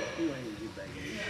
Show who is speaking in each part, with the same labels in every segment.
Speaker 1: Ué, de Bahia.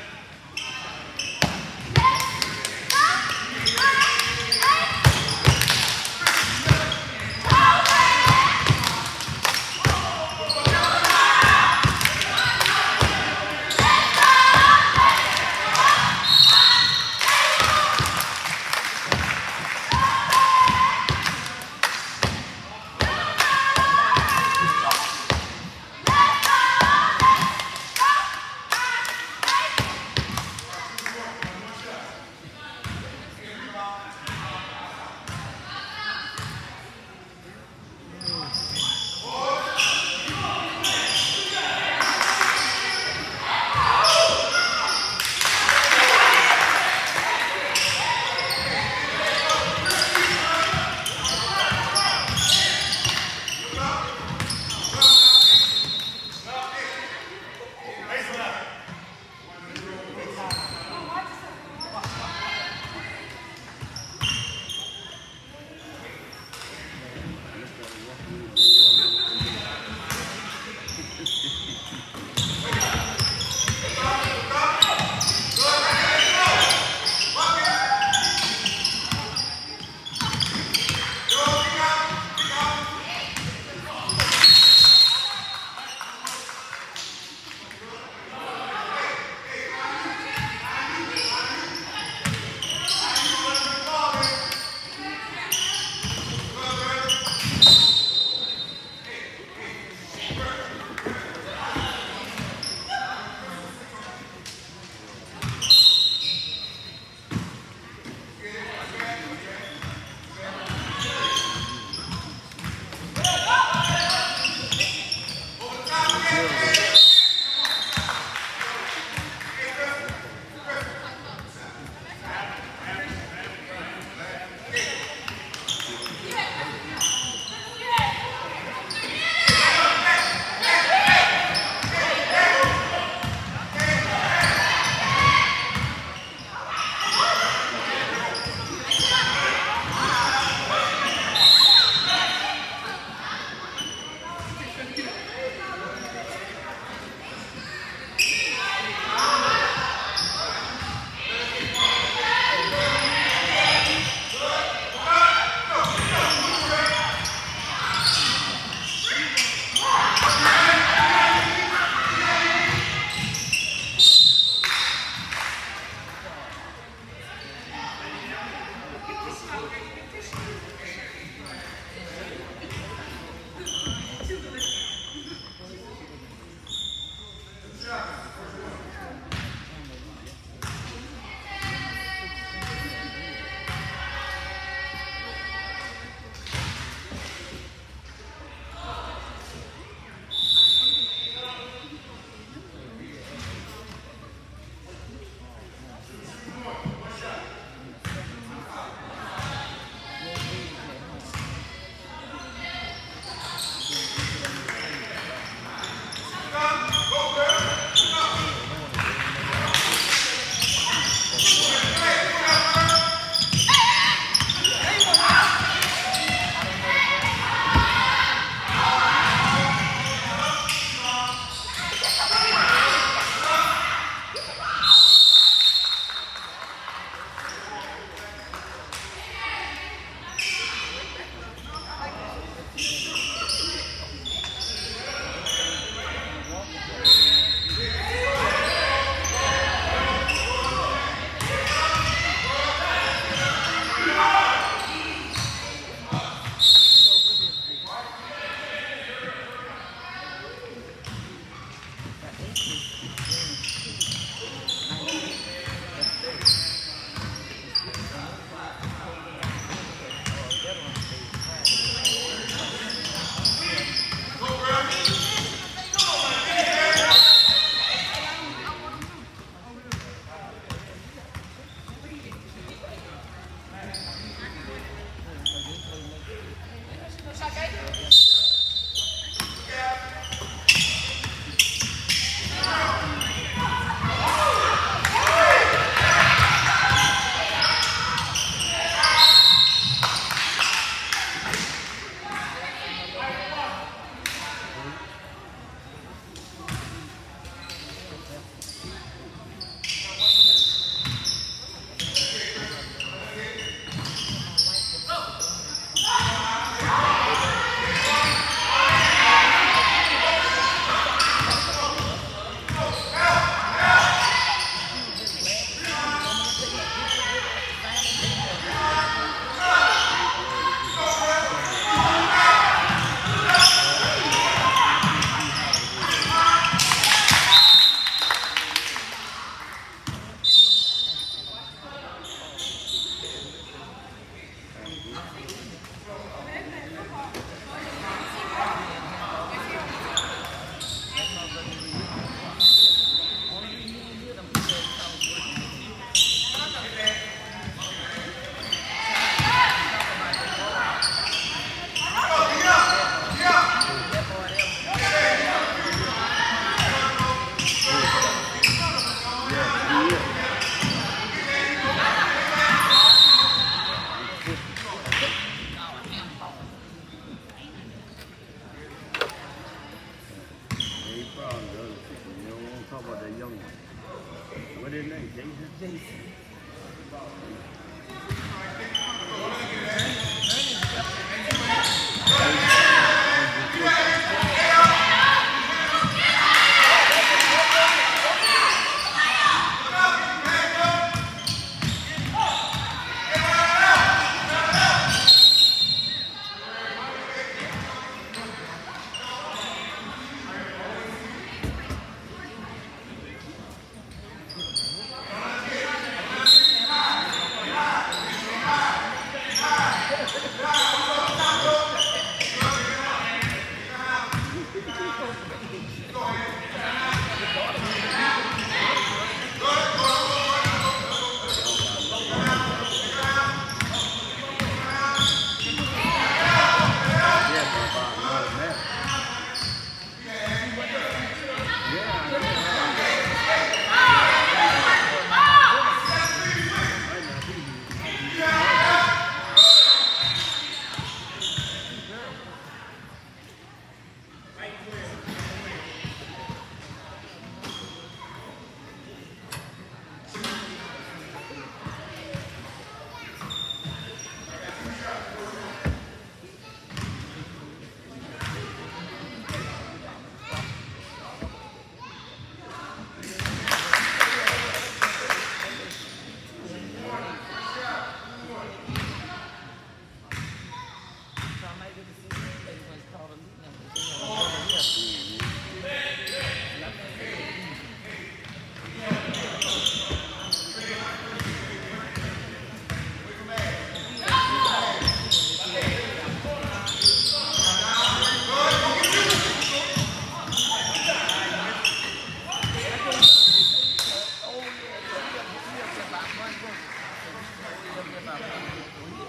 Speaker 2: about that young one. What is his name? Jason? Jason.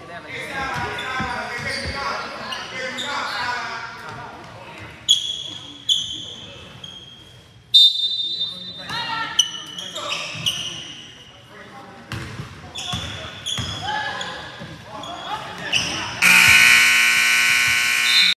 Speaker 2: Thank you.